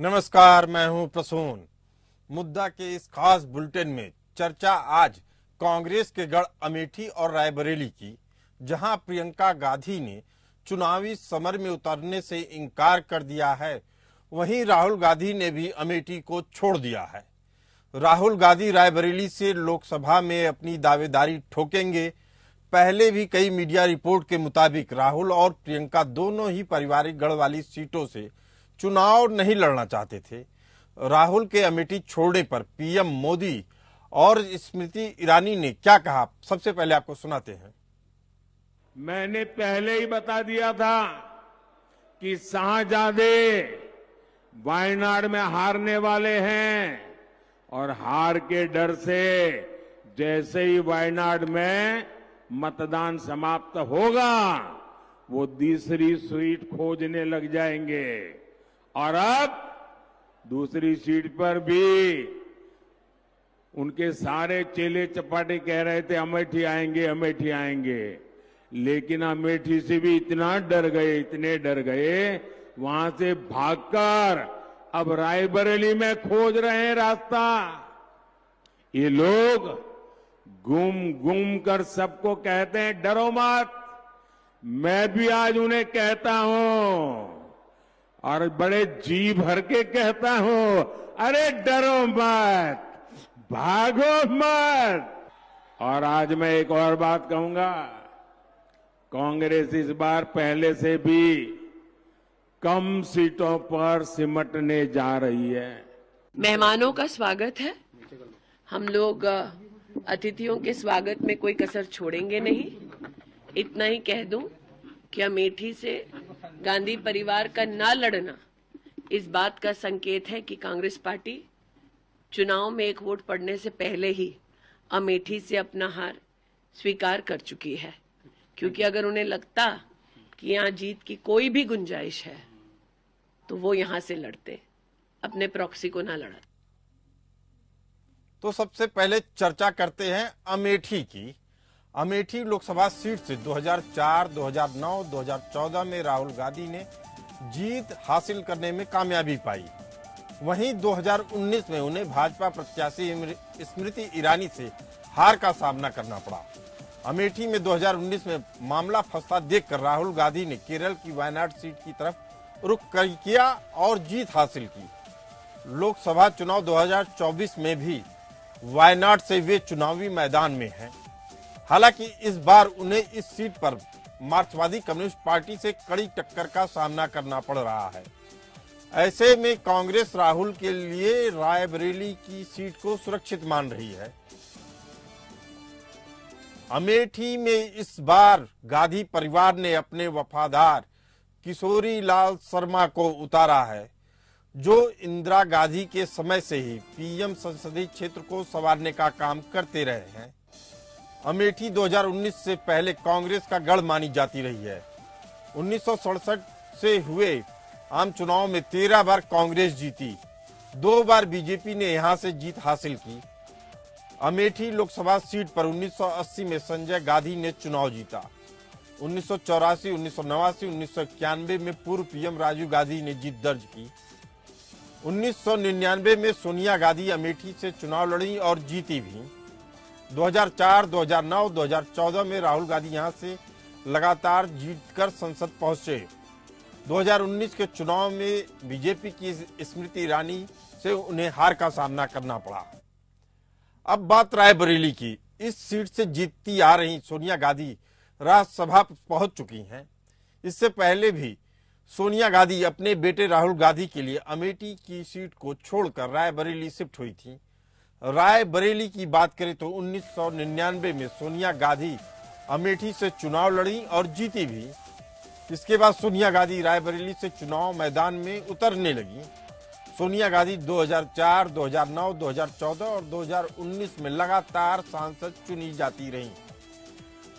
नमस्कार, मैं हूँ प्रसून। मुद्दा के इस खास बुलेटिन में चर्चा आज कांग्रेस के गढ़ अमेठी और रायबरेली की, जहाँ प्रियंका गांधी ने चुनावी समर में उतरने से इनकार कर दिया है। वहीं राहुल गांधी ने भी अमेठी को छोड़ दिया है। राहुल गांधी रायबरेली से लोकसभा में अपनी दावेदारी ठोकेंगे। पहले भी कई मीडिया रिपोर्ट के मुताबिक राहुल और प्रियंका दोनों ही पारिवारिक गढ़ वाली सीटों से चुनाव नहीं लड़ना चाहते थे। राहुल के अमेठी छोड़ने पर पीएम मोदी और स्मृति ईरानी ने क्या कहा? सबसे पहले आपको सुनाते हैं। मैंने पहले ही बता दिया था कि शाहजादे वायनाड में हारने वाले हैं और हार के डर से जैसे ही वायनाड में मतदान समाप्त होगा, वो दूसरी सीट खोजने लग जाएँगे। और अब दूसरी सीट पर भी उनके सारे चेले चपाटे कह रहे थे, अमेठी आएँगे अमेठी आएँगे। लेकिन अमेठी से भी इतना डर गए, इतने डर गए, वहाँ से भागकर अब रायबरेली में खोज रहे हैं रास्ता। ये लोग गुम गुम कर सबको कहते हैं, डरो मत। मैं भी आज उन्हें कहता हूँ। और बड़े जी भर के कहता हूँ, अरे डरो मत, भागो मत। और आज मैं एक और बात कहूँगा, कांग्रेस इस बार पहले से भी कम सीटों पर सिमटने जा रही है। मेहमानों का स्वागत है। हम लोग अतिथियों के स्वागत में कोई कसर छोड़ेंगे नहीं। इतना ही कह दूँ कि अमेठी से गांधी परिवार का ना लड़ना इस बात का संकेत है कि कांग्रेस पार्टी चुनाव में एक वोट पड़ने से पहले ही अमेठी से अपना हार स्वीकार कर चुकी है। क्योंकि अगर उन्हें लगता कि यहाँ जीत की कोई भी गुंजाइश है तो वो यहाँ से लड़ते, अपने प्रॉक्सी को ना लड़ा तो सबसे पहले चर्चा करते हैं अमेठी की। अमेठी लोकसभा सीट से 2004, 2009, 2014 में राहुल गांधी ने जीत हासिल करने में कामयाबी पाई। वहीं 2019 में उन्हें भाजपा प्रत्याशी स्मृति ईरानी से हार का सामना करना पड़ा। अमेठी में 2019 में मामला फंसता देखकर राहुल गांधी ने केरल की वायनाड सीट की तरफ़ रुख कर किया और जीत हासिल की। लोकसभा चुनाव 2024 में भी वायनाड से वे चुनावी मैदान में हैं। हालाँकि इस बार उन्हें इस सीट पर मार्क्सवादी कम्युनिस्ट पार्टी से कड़ी टक्कर का सामना करना पड़ रहा है। ऐसे में कांग्रेस राहुल के लिए रायबरेली की सीट को सुरक्षित मान रही है। अमेठी में इस बार गांधी परिवार ने अपने वफादार किशोरी लाल शर्मा को उतारा है, जो इंदिरा गांधी के समय से ही पीएम संसदीय क्षेत्र को संवारने का काम करते रहे हैं। अमेठी 2019 से पहले कांग्रेस का गढ़ मानी जाती रही है। उन्नीस सौ सड़सठ से हुए आम चुनाव में तेरह बार कांग्रेस जीती। दो बार बीजेपी ने यहाँ से जीत हासिल की। अमेठी लोकसभा सीट पर 1980 में संजय गांधी ने चुनाव जीता। उन्नीस सौ चौरासी, उन्नीस सौ नवासी, उन्नीस सौ इक्यानवे में पूर्व पीएम राजीव गांधी ने जीत दर्ज की। 1999 में सोनिया गांधी अमेठी से चुनाव लड़ी और जीती भी। 2004, 2009, 2014 में राहुल गांधी यहाँ से लगातार जीतकर संसद पहुँचे। 2019 के चुनाव में बीजेपी की स्मृति ईरानी से उन्हें हार का सामना करना पड़ा। अब बात रायबरेली की। इस सीट से जीतती आ रही सोनिया गांधी राज्यसभा पहुँच चुकी हैं। इससे पहले भी सोनिया गांधी अपने बेटे राहुल गांधी के लिए अमेठी की सीट को छोड़कर रायबरेली शिफ्ट हुई थी। रायबरेली की बात करें तो 1999 में सोनिया गांधी अमेठी से चुनाव लड़ी और जीती भी। इसके बाद सोनिया गांधी रायबरेली से चुनाव मैदान में उतरने लगी। सोनिया गांधी 2004, 2009, 2014 और 2019 में लगातार सांसद चुनी जाती रहीं।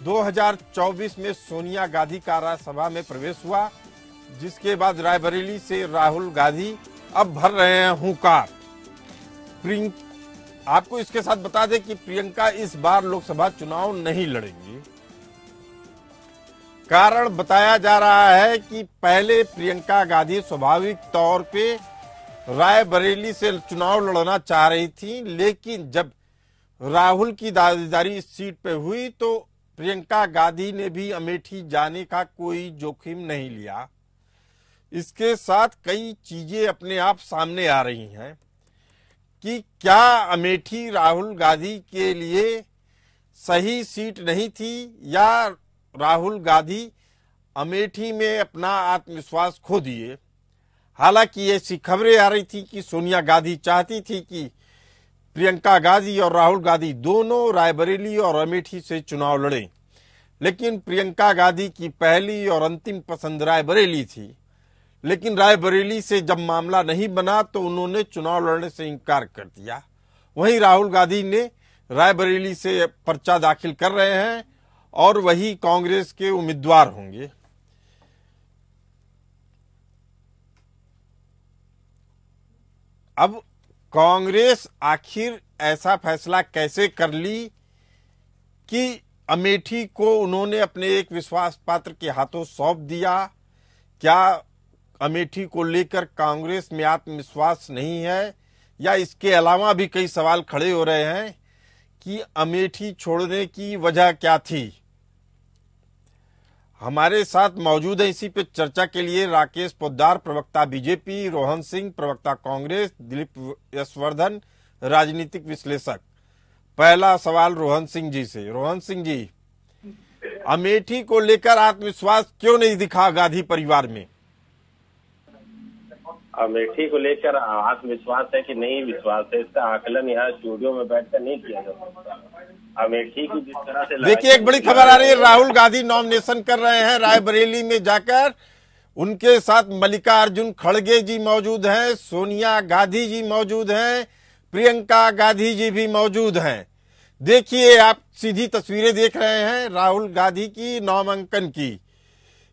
2024 में सोनिया गांधी का राज्यसभा में प्रवेश हुआ जिसके बाद रायबरेली से राहुल गांधी अब भर रहे हैं हुंकार। आपको इसके साथ बता दें कि प्रियंका इस बार लोकसभा चुनाव नहीं लड़ेंगी। कारण बताया जा रहा है कि पहले प्रियंका गांधी स्वाभाविक तौर पे रायबरेली से चुनाव लड़ना चाह रही थी, लेकिन जब राहुल की दावेदारी इस सीट पे हुई तो प्रियंका गांधी ने भी अमेठी जाने का कोई जोखिम नहीं लिया। इसके साथ कई चीज़ें अपने आप सामने आ रही हैं। कि क्या अमेठी राहुल गांधी के लिए सही सीट नहीं थी या राहुल गांधी अमेठी में अपना आत्मविश्वास खो दिए? हालाँकि ऐसी खबरें आ रही थी कि सोनिया गांधी चाहती थी कि प्रियंका गांधी और राहुल गांधी दोनों रायबरेली और अमेठी से चुनाव लड़ें, लेकिन प्रियंका गांधी की पहली और अंतिम पसंद रायबरेली थी। लेकिन रायबरेली से जब मामला नहीं बना तो उन्होंने चुनाव लड़ने से इनकार कर दिया। वहीं राहुल गांधी ने रायबरेली से पर्चा दाखिल कर रहे हैं और वही कांग्रेस के उम्मीदवार होंगे। अब कांग्रेस आखिर ऐसा फैसला कैसे कर ली कि अमेठी को उन्होंने अपने एक विश्वास पात्र के हाथों सौंप दिया? क्या अमेठी को लेकर कांग्रेस में आत्मविश्वास नहीं है, या इसके अलावा भी कई सवाल खड़े हो रहे हैं कि अमेठी छोड़ने की वजह क्या थी। हमारे साथ मौजूद है इसी पे चर्चा के लिए राकेश पोद्दार, प्रवक्ता बीजेपी, रोहन सिंह, प्रवक्ता कांग्रेस, दिलीप यशवर्धन, राजनीतिक विश्लेषक। पहला सवाल रोहन सिंह जी से। रोहन सिंह जी, अमेठी को लेकर आत्मविश्वास क्यों नहीं दिखा गांधी परिवार में? अमेठी को लेकर आत्मविश्वास है कि नहीं विश्वास है? इसका आकलन यहाँ स्टूडियो में बैठकर नहीं किया जा सकता। अमेठी की जिस तरह से देखिए एक बड़ी खबर आ रही है। राहुल गांधी नॉमिनेशन कर रहे हैं रायबरेली में जाकर। उनके साथ मल्लिकार्जुन खड़गे जी मौजूद हैं सोनिया गांधी जी मौजूद हैं प्रियंका गांधी जी भी मौजूद हैं। देखिए आप सीधी तस्वीरें देख रहे हैं राहुल गांधी की नामांकन की।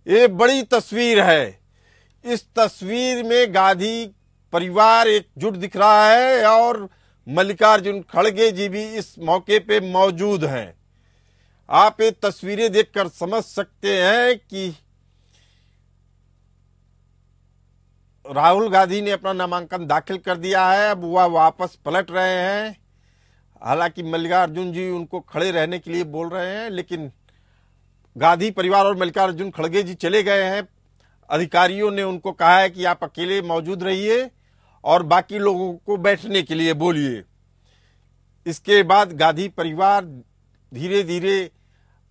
ये बड़ी तस्वीर है। इस तस्वीर में गांधी परिवार एकजुट दिख रहा है और मल्लिकार्जुन खड़गे जी भी इस मौके पे मौजूद हैं। आप ये तस्वीरें देखकर समझ सकते हैं कि राहुल गांधी ने अपना नामांकन दाखिल कर दिया है, अब वह वापस पलट रहे हैं। हालाँकि मल्लिकार्जुन जी उनको खड़े रहने के लिए बोल रहे हैं, लेकिन गांधी परिवार और मल्लिकार्जुन खड़गे जी चले गए हैं। अधिकारियों ने उनको कहा है कि आप अकेले मौजूद रहिए और बाकी लोगों को बैठने के लिए बोलिए। इसके बाद गांधी परिवार धीरे धीरे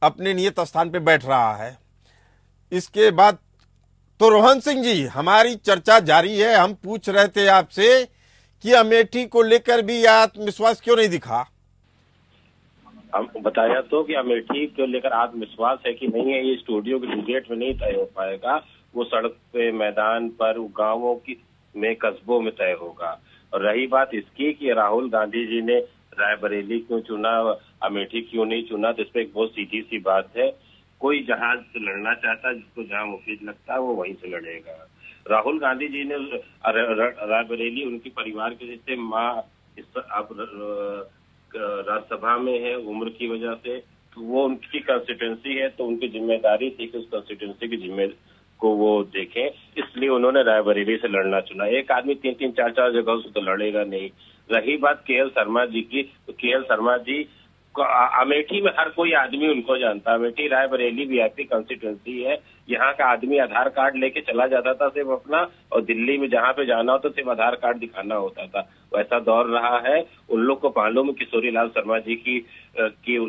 अपने नियत स्थान पर बैठ रहा है। इसके बाद तो रोहन सिंह जी, हमारी चर्चा जारी है। हम पूछ रहे थे आपसे कि अमेठी को लेकर भी आत्मविश्वास क्यों नहीं दिखा? हम बताया तो कि अमेठी को लेकर आत्मविश्वास है कि नहीं है, ये स्टूडियो के डिबेट में नहीं तय हो पाएगा। वो सड़क पे मैदान पर गाँवों की, में कस्बों में तय होगा। और रही बात इसकी कि राहुल गांधी जी ने रायबरेली क्यों चुना, अमेठी क्यों नहीं चुना तो इस पर एक बहुत सीधी सी बात है। कोई जहाज़ से लड़ना चाहता, जिसको जहाँ मुफीद लगता है वो वहीं से लड़ेगा। राहुल गांधी जी ने रायबरेली, उनके परिवार के जैसे माँ अब राज्यसभा में है, उम्र की वजह से तो वो उनकी कंस्टिट्यूंसी है तो उनकी ज़िम्मेदारी थी कि उस कंस्टिट्यूंसी की जिम्मे को वो देखें। इसलिए उन्होंने रायबरेली से लड़ना चुना। एक आदमी तीन तीन, चार चार जगहों से तो लड़ेगा नहीं। रही बात के एल शर्मा जी की तो के एल शर्मा जी अमेठी में हर कोई आदमी उनको जानता। है अमेठी रायबरेली वीआईपी कंस्टिट्यूंसी है। यहाँ का आदमी आधार कार्ड लेके चला जाता था सिर्फ़ अपना, और दिल्ली में जहाँ पे जाना हो तो सिर्फ़ आधार कार्ड दिखाना होता था। वैसा दौर रहा है। उन लोग को मालूम किशोरी लाल शर्मा जी की की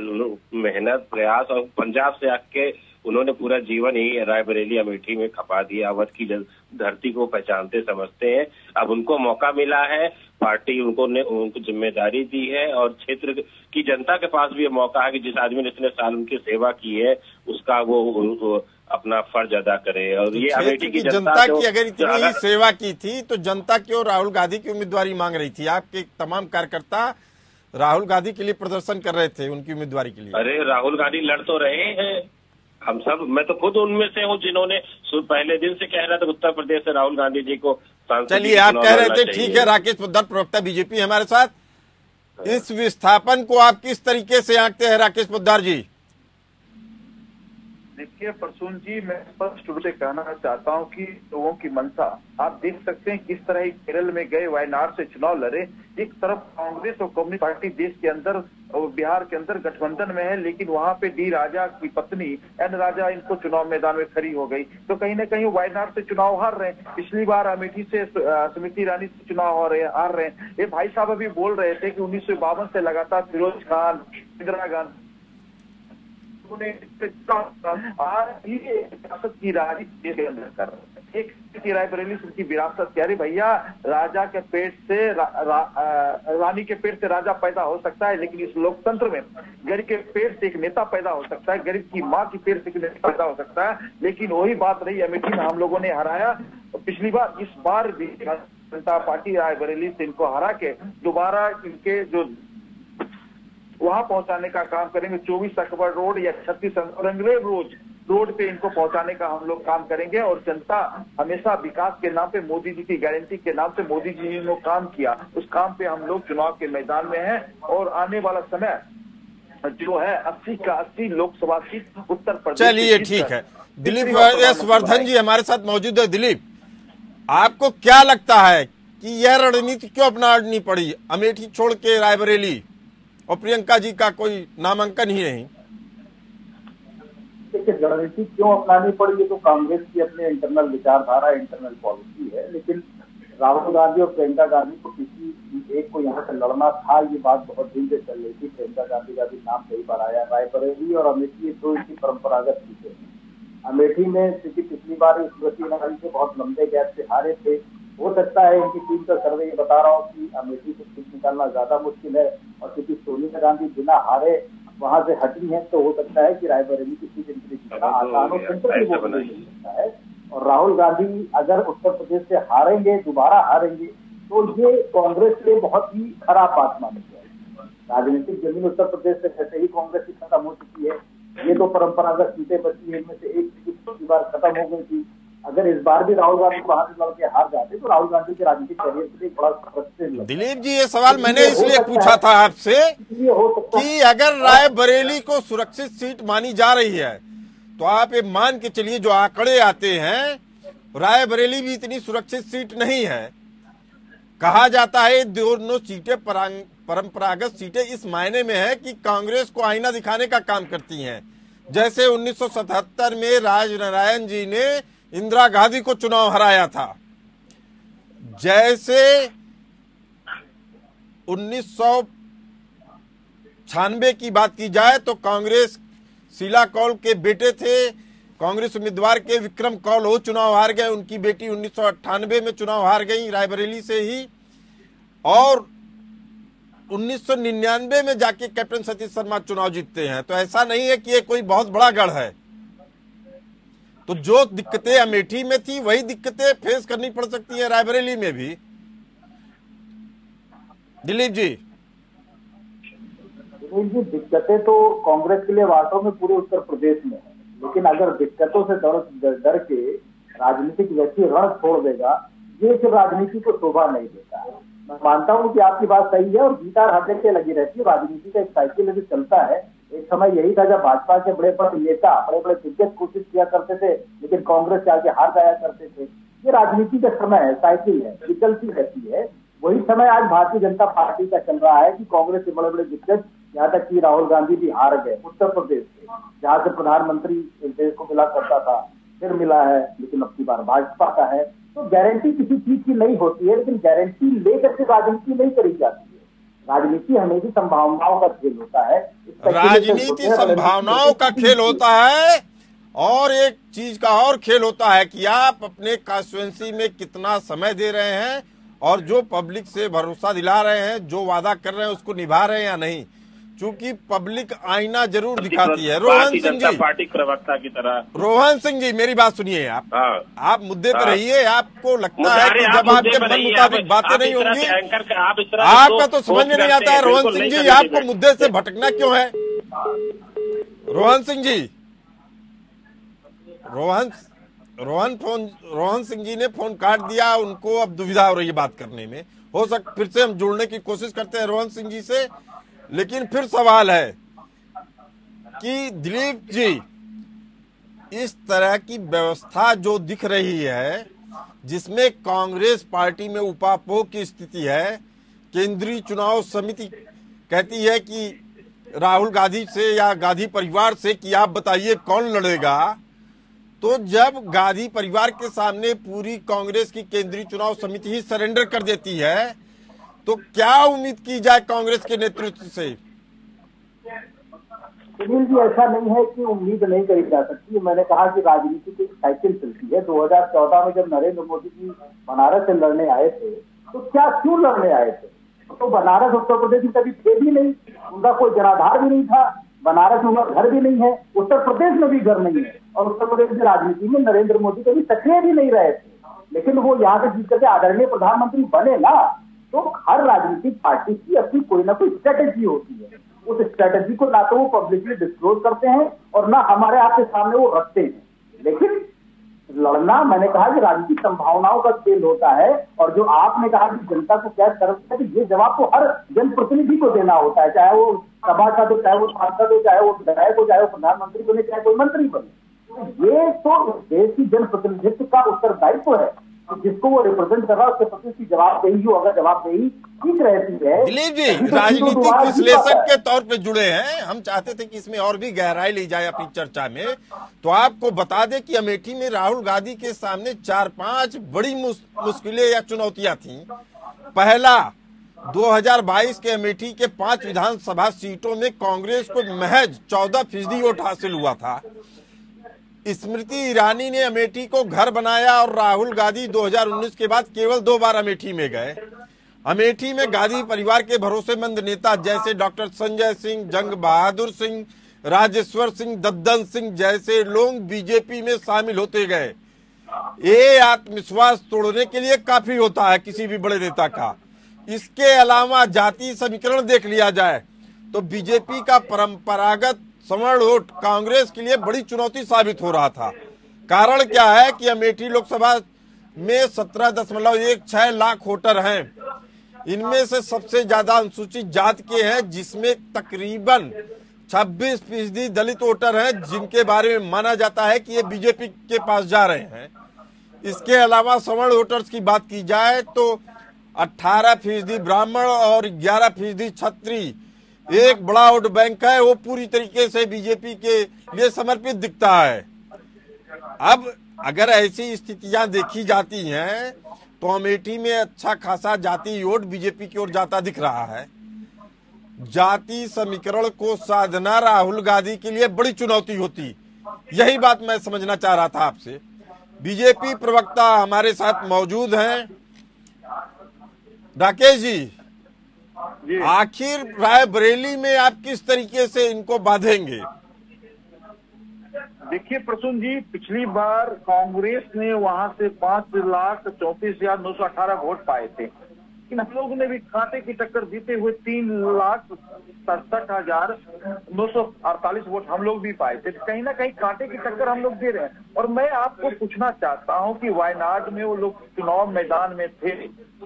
मेहनत, प्रयास और पंजाब से आके उन्होंने पूरा जीवन ही रायबरेली अमेठी में खपा दिया अवध की धरती को पहचानते समझते हैं। अब उनको मौका मिला है पार्टी उनको ने उनको ज़िम्मेदारी दी है और क्षेत्र की जनता के पास भी ये मौका है कि जिस आदमी ने इतने साल उनकी सेवा की है उसका वो, वो अपना फ़र्ज़ अदा करे। और ये अमेठी की जनता की अगर इतनी सेवा की थी तो जनता क्यों राहुल गांधी की उम्मीदवारी मांग रही थी। आपके तमाम कार्यकर्ता राहुल गांधी के लिए प्रदर्शन कर रहे थे उनकी उम्मीदवारी के लिए। अरे राहुल गांधी लड़ तो रहे हैं। हम सब मैं तो खुद उनमें से हूँ जिन्होंने पहले दिन से कह रहा था उत्तर प्रदेश से राहुल गांधी जी को चलिए आप कह रहे थे ठीक है राकेश पोद्दार प्रवक्ता बीजेपी हमारे साथ। हाँ। इस विस्थापन को आप किस तरीके से आंकते हैं राकेश पोद्दार जी? देखिए प्रसून जी, मैं स्पष्ट रूप से कहना चाहता हूँ कि लोगों की मंशा, आप देख सकते हैं किस तरह केरल में गए, वायनाड से चुनाव लड़े। एक तरफ़ कांग्रेस और कम्युनिस्ट पार्टी देश के अंदर और बिहार के अंदर गठबंधन में है, लेकिन वहाँ पे डी राजा की पत्नी, एन राजा इनको चुनाव मैदान में खड़ी हो गई। तो कहीं ना कहीं वायनाड से चुनाव हार रहे हैं। पिछली बार अमेठी से स्मृति ईरानी से चुनाव हो रहे हार रहे हैं। ये भाई साहब अभी बोल रहे थे कि उन्नीस सौ बावन से लगातार फिरोज खान, इंदिरा गांधी विरासत की एक रायबरेली उनकी विरासत रही भैया राजा के पेट से रा, रा, रानी के पेट से राजा पैदा हो सकता है लेकिन इस लोकतंत्र में गरीब के पेट से एक नेता पैदा हो सकता है गरीब की माँ की पेट से एक नेता पैदा हो सकता है लेकिन वही बात रही अमेठी में हम लोगों ने हराया। पिछली बार इस बार भी जनता पार्टी रायबरेली से इनको हरा के दोबारा इनके जो वहाँ पहुँचाने का काम करेंगे। चौबीस अकबर रोड या छत्तीस रंगरेब रोड रोड पे इनको पहुँचाने का हम लोग काम करेंगे और जनता हमेशा विकास के नाम पे मोदी जी की गारंटी के नाम पे मोदी जी ने काम किया उस काम पे हम लोग चुनाव के मैदान में हैं और आने वाला समय जो है अस्सी का अस्सी लोकसभा सीट उत्तर प्रदेश चलिए ठीक है। दिलीप एस वर्धन जी हमारे साथ मौजूद है। दिलीप आपको क्या लगता है कि यह रणनीति क्यों अपनानी पड़ी? अमेठी छोड़ के रायबरेली। और प्रियंका जी का कोई नामांकन ही नहीं। देखिए, रणनीति क्यों अपनानी पड़ी? ये तो कांग्रेस की अपने इंटरनल विचारधारा इंटरनल पॉलिसी है, लेकिन राहुल गांधी और प्रियंका गांधी को किसी एक को यहाँ से लड़ना था, ये बात बहुत दिन से चल रही थी। प्रियंका गांधी का भी नाम कई बार आया, रायबरेली और अमेठी, ये दो इनकी परंपरागत सीटें अमेठी में क्योंकि पिछली बार स्मृति ईरानी से बहुत लंबे गैप से हारे थे हो सकता है इनकी टीम का सर्वे ये बता रहा हूँ कि अमेठी से सीट निकालना ज़्यादा मुश्किल है और क्योंकि सोनिया गांधी बिना हारे वहाँ से हटी है तो हो सकता है कि रायबरेली की सीट इनके लिए जीतना आसान हो वोट सकता है। और राहुल गांधी अगर उत्तर प्रदेश से हारेंगे दोबारा हारेंगे तो ये कांग्रेस के लिए बहुत ही खराब बात मानी जाए राजनीतिक ज़मीन उत्तर प्रदेश से वैसे ही कांग्रेस की खत्म हो चुकी है। ये तो परंपरागत सीटें बची है इनमें से एक सीट पिछली बार खत्म हो गई थी अगर इस बार भी राहुल गांधी बाहर निकल के हार जाते तो राहुल गांधी के राजनीतिक करियर के लिए बड़ा दिलीप जी ये सवाल मैंने इसलिए पूछा था आपसे कि अगर रायबरेली को सुरक्षित सीट मानी जा रही है तो आप ये मान के चलिए जो आंकड़े आते हैं राय बरेली भी इतनी सुरक्षित सीट नहीं है। कहा जाता है दोनों सीटें परंपरागत सीटें इस मायने में है कि कांग्रेस को आईना दिखाने का काम करती हैं। जैसे 1977 में राज नारायण जी ने इंदिरा गांधी को चुनाव हराया था। जैसे उन्नीस छियानवे की बात की जाए तो कांग्रेस शीला कौल के बेटे थे। कांग्रेस उम्मीदवार के विक्रम कौल हो चुनाव हार गए। उनकी बेटी उन्नीस सौ अट्ठानबे में चुनाव हार गई रायबरेली से ही। और 1999 में जाके कैप्टन सतीश शर्मा चुनाव जीतते हैं। तो ऐसा नहीं है कि ये कोई बहुत बड़ा गढ़ है। तो जो दिक्कतें अमेठी में थी, वही दिक्कतें फेस करनी पड़ सकती है रायबरेली में भी। दिलीप जी। जी, दिक्कतें तो कांग्रेस के लिए वास्तव में पूरे उत्तर प्रदेश में है। लेकिन अगर दिक्कतों से डर डर के राजनीतिक व्यक्ति रण छोड़ देगा, ये सिर्फ़ राजनीति को शोभा नहीं देता। है मैं मानता हूँ कि आपकी बात सही है और गीता जगह लगी रहती है। राजनीति का एक साइकिल अभी चलता है। एक समय यही था जब भाजपा के बड़े बड़े नेता, बड़े बड़े दिग्गज कोशिश किया करते थे, लेकिन कांग्रेस के आगे हार जाया करते थे। ये राजनीति का समय है, साइकिल है विकल्पी रहती है। वही समय आज भारतीय जनता पार्टी का चल रहा है कि कांग्रेस के बड़े बड़े दिग्गज यहाँ तक कि राहुल गांधी भी हार गए, उत्तर प्रदेश से, जहाँ से प्रधानमंत्री देश को मिला करता था, फिर मिला है, लेकिन अब की बार भाजपा का है। तो गारंटी किसी चीज़ की नहीं होती है, लेकिन गारंटी लेकर के राजनीति नहीं करी जाती। राजनीति हमेशा संभावनाओं का खेल होता है। राजनीति संभावनाओं का खेल होता है। और एक चीज़ का और खेल होता है कि आप अपने कॉन्स्टिट्युएंसी में कितना समय दे रहे हैं और जो पब्लिक से भरोसा दिला रहे हैं जो वादा कर रहे हैं उसको निभा रहे हैं या नहीं। चूँकि पब्लिक आईना ज़रूर दिखाती है। रोहन सिंह जी। पार्टी प्रवक्ता की तरह। रोहन सिंह जी मेरी बात सुनिए आप। हाँ। आप मुद्दे पर हाँ। रहिए आपको लगता है कि जब आपके मन मुताबिक बातें नहीं होंगी आपका तो समझ में नहीं आता है रोहन सिंह जी आपको मुद्दे से भटकना क्यों है? रोहन सिंह जी। रोहन रोहन फ़ोन रोहन सिंह जी ने फ़ोन काट दिया उनको अब दुविधा हो रही है बात करने में। हो सक फिर से हम जुड़ने की कोशिश करते हैं रोहन सिंह जी से। लेकिन फिर सवाल है कि दिलीप जी, इस तरह की व्यवस्था जो दिख रही है, जिसमें कांग्रेस पार्टी में उपापोह की स्थिति है, केंद्रीय चुनाव समिति कहती है कि राहुल गांधी से या गांधी परिवार से कि आप बताइए कौन लड़ेगा तो जब गांधी परिवार के सामने पूरी कांग्रेस की केंद्रीय चुनाव समिति ही सरेंडर कर देती है तो क्या उम्मीद की जाए कांग्रेस के नेतृत्व से? सुनील जी, ऐसा नहीं है कि उम्मीद नहीं करी जा सकती। मैंने कहा कि राजनीति की साइकिल चलती है। 2014 में जब नरेंद्र मोदी जी बनारस से लड़ने आए थे तो क्या क्यों लड़ने आए थे? तो बनारस, उत्तर प्रदेश में कभी थे भी नहीं। उनका कोई जनाधार भी नहीं था। बनारस में उनका घर भी नहीं है। उत्तर प्रदेश में भी घर नहीं है। और उत्तर प्रदेश की राजनीति में नरेंद्र मोदी कभी सक्रिय भी नहीं रहे थे। लेकिन वो यहाँ से जीत करके आदरणीय प्रधानमंत्री बने ना। तो हर राजनीतिक पार्टी की अपनी कोई ना कोई स्ट्रेटेजी होती है। उस स्ट्रेटेजी को ना तो वो पब्लिकली डिस्क्लोज करते हैं और ना हमारे आपके सामने वो रखते हैं। लेकिन लड़ना, मैंने कहा कि राजनीतिक संभावनाओं का खेल होता है और जो आपने कहा कि जनता को क्या करना है ये जवाब तो हर जनप्रतिनिधि को देना होता है, चाहे वो सभासद हो, चाहे वो सांसद हो, चाहे वो विधायक हो, चाहे वो प्रधानमंत्री बने, चाहे कोई मंत्री बने। ये तो देश की जनप्रतिनिधित्व का उत्तरदायित्व है। जिसको वो रिप्रेजेंट कर रहा है उसके प्रति उसकी जवाबदेही हो अगर जवाबदेही ठीक रहती है। दिलीप जी तो राजनीतिक विश्लेषक के तौर पे जुड़े हैं। हम चाहते थे कि इसमें और भी गहराई ली जाए अपनी चर्चा में। तो आपको बता दें कि अमेठी में राहुल गांधी के सामने चार पाँच बड़ी मुश्किलें या चुनौतियाँ थी। पहला 2022 के अमेठी के पाँच विधानसभा सीटों में कांग्रेस को महज 14 फ़ीसदी वोट हासिल हुआ था। स्मृति ईरानी ने अमेठी को घर बनाया और राहुल गांधी 2019 के बाद केवल दो बार अमेठी में गए। अमेठी में गांधी परिवार के भरोसेमंद नेता जैसे डॉक्टर संजय सिंह, जंग बहादुर सिंह, राजेश्वर सिंह, दद्दन सिंह जैसे लोग बीजेपी में शामिल होते गए। ये आत्मविश्वास तोड़ने के लिए काफ़ी होता है किसी भी बड़े नेता का। इसके अलावा जाति समीकरण देख लिया जाए तो बीजेपी का परंपरागत सवर्ण वोट कांग्रेस के लिए बड़ी चुनौती साबित हो रहा था। कारण क्या है कि अमेठी लोकसभा में सत्रह दशमलव एक छह लाख वोटर हैं। इनमें से सबसे ज़्यादा अनुसूचित जात के हैं, जिसमें तकरीबन 26 फ़ीसदी दलित वोटर हैं, जिनके बारे में माना जाता है कि ये बीजेपी के पास जा रहे हैं। इसके अलावा सवर्ण वोटर्स की बात की जाए तो 18 फ़ीसदी ब्राह्मण और 11 फ़ीसदी छत्री एक बड़ा वोट बैंक है, वो पूरी तरीके से बीजेपी के लिए समर्पित दिखता है। अब अगर ऐसी स्थितियाँ देखी जाती हैं तो अमेठी में अच्छा खासा जाति वोट बीजेपी की ओर जाता दिख रहा है। जाति समीकरण को साधना राहुल गांधी के लिए बड़ी चुनौती होती। यही बात मैं समझना चाह रहा था आपसे। बीजेपी प्रवक्ता हमारे साथ मौजूद हैं। राकेश जी आखिर रायबरेली में आप किस तरीके से इनको बांधेंगे? देखिए प्रसून जी पिछली बार कांग्रेस ने वहाँ से पाँच लाख चौंतीस हज़ार नौ सौ अठारह वोट पाए थे। लेकिन हम लोगों ने भी कांटे की टक्कर जीते हुए तीन लाख सड़सठ हज़ार नौ सौ अड़तालीस वोट हम लोग भी पाए थे। कहीं ना कहीं कांटे की टक्कर हम लोग दे रहे हैं। और मैं आपको पूछना चाहता हूँ कि वायनाड में वो लोग चुनाव मैदान में थे।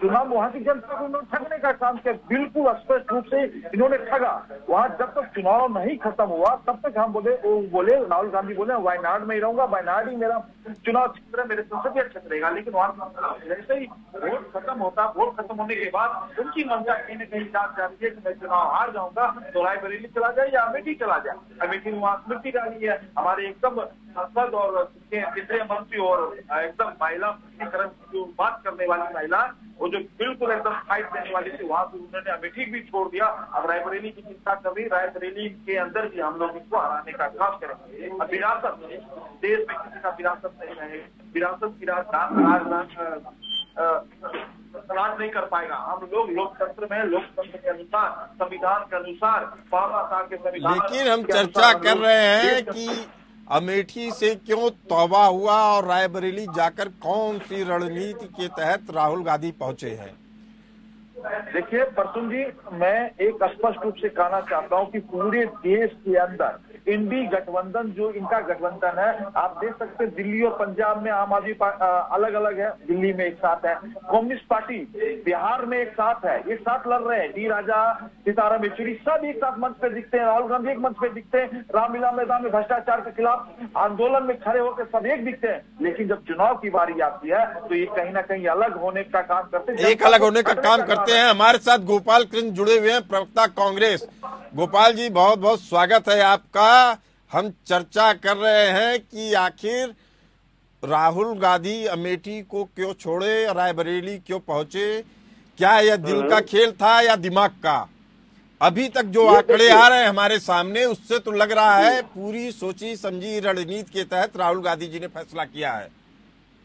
चुनाव वहाँ की जनता को उन्होंने ठगने का काम किया। बिल्कुल स्पष्ट रूप से इन्होंने ठगा। वहाँ जब तक चुनाव नहीं खत्म हुआ, तब तक हम बोले, वो बोले, राहुल गांधी बोले वायनाड में ही रहूँगा। वायनाड ही मेरा चुनाव क्षेत्र मेरे संसदीय क्षेत्र रहेगा। लेकिन वहाँ जैसे ही वोट खत्म होता वोट खत्म होने के बाद उनकी मंशा कहीं ना कहीं जान जाती है कि मैं चुनाव हार जाऊँगा तो रायबरेली चला जाए या अमेठी चला जाए। अमेठी में वहाँ स्मृति ईरानी है, हमारे एकदम सांसद और केंद्रीय मंत्री और एकदम महिला सशक्तिकरण जो बात करने वाली महिला, वो जो बिल्कुल एकदम फाइट देने वाली थी, वहाँ से उन्होंने अमेठी भी छोड़ दिया। अब रायबरेली की चिंता कर रही रायबरेली के अंदर भी हम लोग इसको हराने का काम करेंगे। अब विरासत देश में किसी का विरासत नहीं रहे विरासत की राजधान राज नहीं कर पाएगा। हम लोग लोकतंत्र में लोकतंत्र के अनुसार संविधान के अनुसार बाबा साहब के संविधान लेकिन हम चर्चा कर रहे हैं कि अमेठी से क्यों तौबा हुआ और रायबरेली जाकर कौन सी रणनीति के तहत राहुल गांधी पहुँचे हैं? देखिए प्रसुन जी मैं एक स्पष्ट रूप से कहना चाहता हूँ कि पूरे देश के अंदर इंडी गठबंधन, जो इनका गठबंधन है, आप देख सकते हैं दिल्ली और पंजाब में आम आदमी अलग अलग है। दिल्ली में एक साथ है। कम्युनिस्ट पार्टी बिहार में एक साथ है। एक साथ लड़ रहे हैं। डी राजा, सीताराम येचुरी सब एक साथ मंच पे दिखते हैं। राहुल गांधी एक मंच पे दिखते हैं। रामलीला मैदान में भ्रष्टाचार के खिलाफ आंदोलन में खड़े होकर सब एक दिखते हैं। लेकिन जब चुनाव की बारी आती है तो ये कहीं ना कहीं अलग होने का काम करते हैं। एक अलग होने का काम करते हैं। हमारे साथ गोपाल कृष्ण जुड़े हुए हैं, प्रवक्ता कांग्रेस। गोपाल जी बहुत बहुत स्वागत है आपका। हम चर्चा कर रहे हैं कि आखिर राहुल गांधी अमेठी को क्यों छोड़े रायबरेली क्यों पहुँचे क्या यह दिल का हम्म। खेल था या दिमाग का? अभी तक जो आंकड़े आ रहे हैं हमारे सामने उससे तो लग रहा है पूरी सोची समझी रणनीति के तहत राहुल गांधी जी ने फैसला किया है।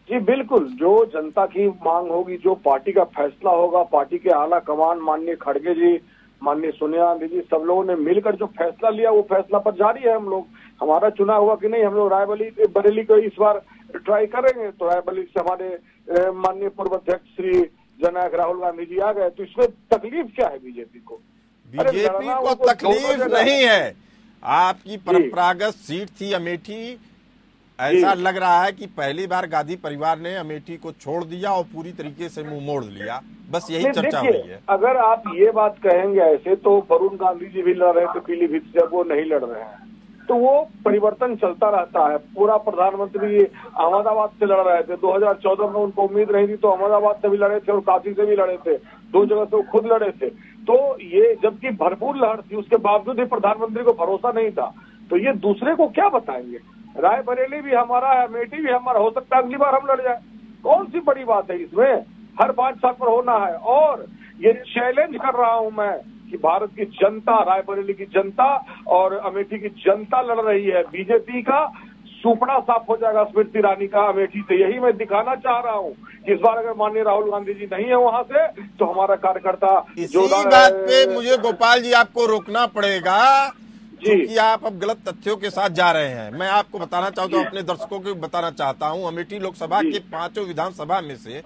जी बिल्कुल। जो जनता की मांग होगी जो पार्टी का फैसला होगा पार्टी के आला कमान माननीय खड़गे जी माननीय सोनिया गांधी जी सब लोगों ने मिलकर जो फैसला लिया वो फैसला पर जारी है हम लोग। हमारा चुना हुआ कि नहीं हम लोग रायबली बरेली को इस बार ट्राई करेंगे। तो रायबली से हमारे माननीय पूर्व अध्यक्ष श्री जननायक राहुल गांधी जी आ गए। तो इसमें तकलीफ़ क्या है बीजेपी को? बीजेपी को तकलीफ़ नहीं है। आपकी परंपरागत सीट थी अमेठी। ऐसा लग रहा है कि पहली बार गांधी परिवार ने अमेठी को छोड़ दिया और पूरी तरीके से मुँह मोड़ लिया। बस यही चर्चा हो रही है। अगर आप ये बात कहेंगे ऐसे तो वरुण गांधी जी भी लड़ रहे थे पीलीभीत से वो नहीं लड़ रहे हैं। तो वो परिवर्तन चलता रहता है। पूरा प्रधानमंत्री अहमदाबाद से लड़ रहे थे। 2014 में उनको उम्मीद नहीं थी तो अहमदाबाद से भी लड़े थे और काशी से भी लड़े थे। दो जगह से वो खुद लड़े थे। तो ये जबकि भरपूर लहर थी उसके बावजूद ही प्रधानमंत्री को भरोसा नहीं था। तो ये दूसरे को क्या बताएँगे? रायबरेली भी हमारा है अमेठी भी हमारा हो सकता है अगली बार हम लड़ जाए। कौन सी बड़ी बात है इसमें? हर पाँच साल पर होना है। और ये चैलेंज कर रहा हूँ मैं कि भारत की जनता रायबरेली की जनता और अमेठी की जनता लड़ रही है। बीजेपी का सुपड़ा साफ़ हो जाएगा स्मृति ईरानी का अमेठी से। यही मैं दिखाना चाह रहा हूँ इस बार अगर माननीय राहुल गांधी जी नहीं है वहाँ से तो हमारा कार्यकर्ता इसी बात पे मुझे गोपाल जी आपको रोकना पड़ेगा। क्योंकि आप अब गलत तथ्यों के साथ जा रहे हैं। मैं आपको बताना चाहता हूँ अपने दर्शकों को बताना चाहता हूँ। अमेठी लोकसभा के पाँचों विधानसभा में से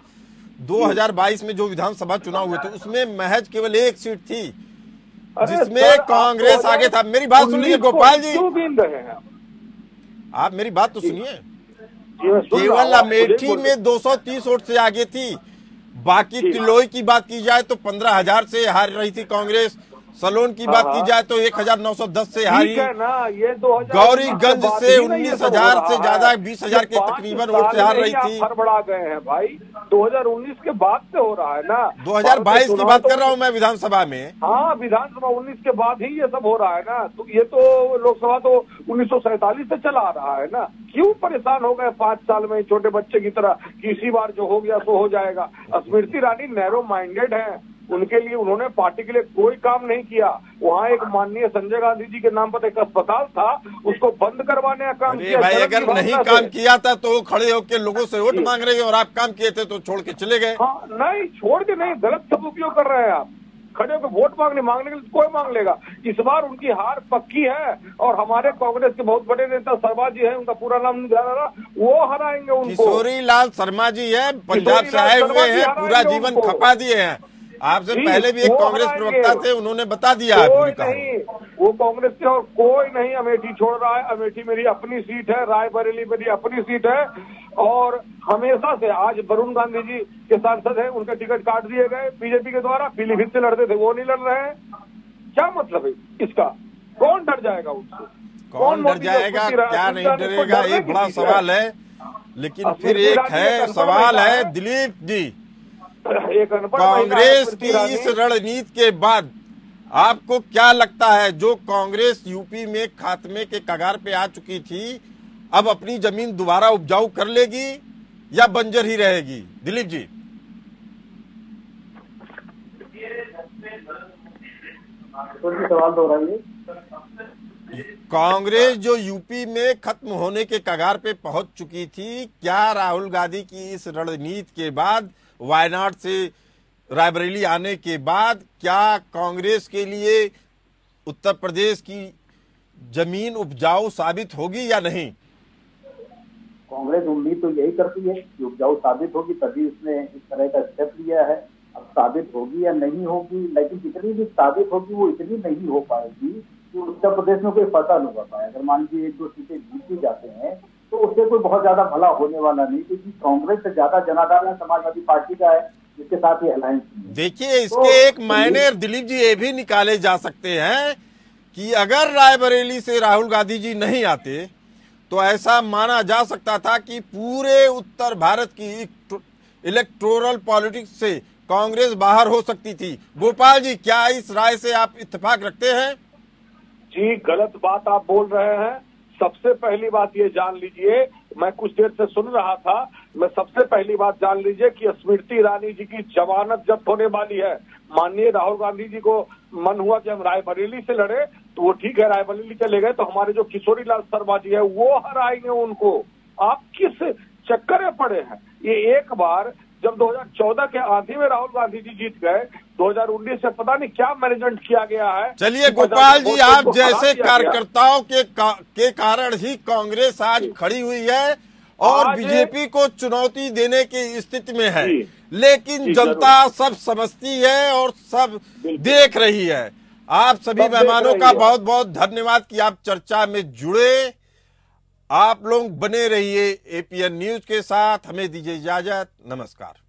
2022 में जो विधानसभा चुनाव हुए थे उसमें महज केवल एक सीट थी जिसमें कांग्रेस आगे था। मेरी बात सुनिए गोपाल जी। आप? मेरी बात तो सुनिए। केवल अमेठी में 230 वोट से आगे थी। बाकी तिलोई की बात की जाए तो पंद्रह हज़ार से हार रही थी कांग्रेस। सलोन की बात की हाँ। जाए तो एक हज़ार नौ सौ दस से हारी ना ये दो गौरीगंज से उन्नीस हज़ार से ज़्यादा बीस हज़ार के तकरीबन वोट से हार रही थी। बढ़ा गए हैं भाई। 2019 के बाद से हो रहा है ना। 2022 की बात कर रहा हूँ मैं विधानसभा में। हाँ विधानसभा उन्नीस के बाद ही ये सब हो रहा है ना। तो ये तो लोकसभा तो उन्नीस से चला आ रहा है ना। क्यों परेशान हो गए पाँच साल में छोटे बच्चे की तरह? कि इसी बार जो हो गया सो हो जाएगा। स्मृति रानी नैरो माइंडेड है। उनके लिए उन्होंने पार्टी के लिए कोई काम नहीं किया। वहाँ एक माननीय संजय गांधी जी के नाम पर एक अस्पताल था उसको बंद करवाने का काम किया भाई अगर नहीं काम किया था तो खड़े होकर लोगों से वोट मांग रहे और आप काम किए थे तो छोड़ के चले गए। हाँ नहीं छोड़ के नहीं गलत सब उपयोग कर रहे हैं आप। खड़े होकर वोट मांगने मांगने के लिए कोई मांग लेगा। इस बार उनकी हार पक्की है और हमारे कांग्रेस के बहुत बड़े नेता शर्मा जी है उनका पूरा नाम नहीं रहा वो हराएँगे उनको। किशोरी लाल शर्मा जी है पंजाब से आए हुए हैं पूरा जीवन खपा दिए हैं। आपसे पहले भी एक कांग्रेस प्रवक्ता थे उन्होंने बता दिया पूरी नहीं वो कांग्रेस के और कोई नहीं अमेठी छोड़ रहा है। अमेठी मेरी अपनी सीट है रायबरेली मेरी अपनी सीट है। और हमेशा से आज वरुण गांधी जी के सांसद हैं उनके टिकट काट दिए गए बीजेपी के द्वारा पीलीभीत से लड़ते थे वो नहीं लड़ रहे हैं। क्या मतलब है इसका? कौन डर जाएगा उससे कौन डर जाएगा? क्या नहीं डरेगा? एक बड़ा सवाल है। लेकिन फिर एक है सवाल है? दिलीप जी। कांग्रेस की इस रणनीति के बाद आपको क्या लगता है जो कांग्रेस यूपी में खात्मे के कगार पे आ चुकी थी अब अपनी ज़मीन दोबारा उपजाऊ कर लेगी या बंजर ही रहेगी? दिलीप जी। सवाल दोहराइए कांग्रेस जो यूपी में खत्म होने के कगार पे पहुँच चुकी थी क्या राहुल गांधी की इस रणनीति के बाद वायनाड से रायबरेली आने के बाद क्या कांग्रेस के लिए उत्तर प्रदेश की ज़मीन उपजाऊ साबित होगी या नहीं? कांग्रेस उम्मीद तो यही करती है कि उपजाऊ साबित होगी, तभी उसने इस तरह का स्टेप लिया है। अब साबित होगी या नहीं होगी, लेकिन जितनी भी साबित होगी, वो इतनी नहीं हो पाएगी कि उत्तर प्रदेश में कोई फतह नहीं होता है अगर मान लीजिए एक दो सीटें जीती जाते हैं तो उससे कोई बहुत ज़्यादा भला होने वाला नहीं क्योंकि कांग्रेस से ज़्यादा जनाधार समाजवादी पार्टी का है जिसके साथ ये अलायंस देखिए इसके तो एक मायने दिलीप जी ये भी निकाले जा सकते हैं कि अगर रायबरेली से राहुल गांधी जी नहीं आते तो ऐसा माना जा सकता था कि पूरे उत्तर भारत की इलेक्टोरल पॉलिटिक्स से कांग्रेस बाहर हो सकती थी। गोपाल जी क्या इस राय से आप इत्तेफाक रखते हैं? जी गलत बात आप बोल रहे हैं। सबसे पहली बात ये जान लीजिए, मैं कुछ देर से सुन रहा था, मैं सबसे पहली बात जान लीजिए कि स्मृति ईरानी जी की जमानत जब्त होने वाली है, माननीय राहुल गांधी जी को मन हुआ कि हम रायबरेली से लड़े तो वो ठीक है, रायबरेली चले गए तो हमारे जो किशोरी लाल शर्मा जी है, वो हराएँगे उनको। आप किस चक्कर में पड़े हैं? ये एक बार जब 2014 के आधी में राहुल गांधी जी जीत गए 2019 से पता नहीं क्या मैनेजमेंट किया गया है चलिए गोपाल जी आप जैसे कार्यकर्ताओं के का, के कारण ही कांग्रेस आज खड़ी हुई है और बीजेपी को चुनौती देने की स्थिति में है। लेकिन जनता सब समझती है और सब देख रही है। आप सभी मेहमानों का बहुत बहुत धन्यवाद कि आप चर्चा में जुड़े। आप लोग बने रहिए एपीएन न्यूज़ के साथ। हमें दीजिए इजाज़त। नमस्कार।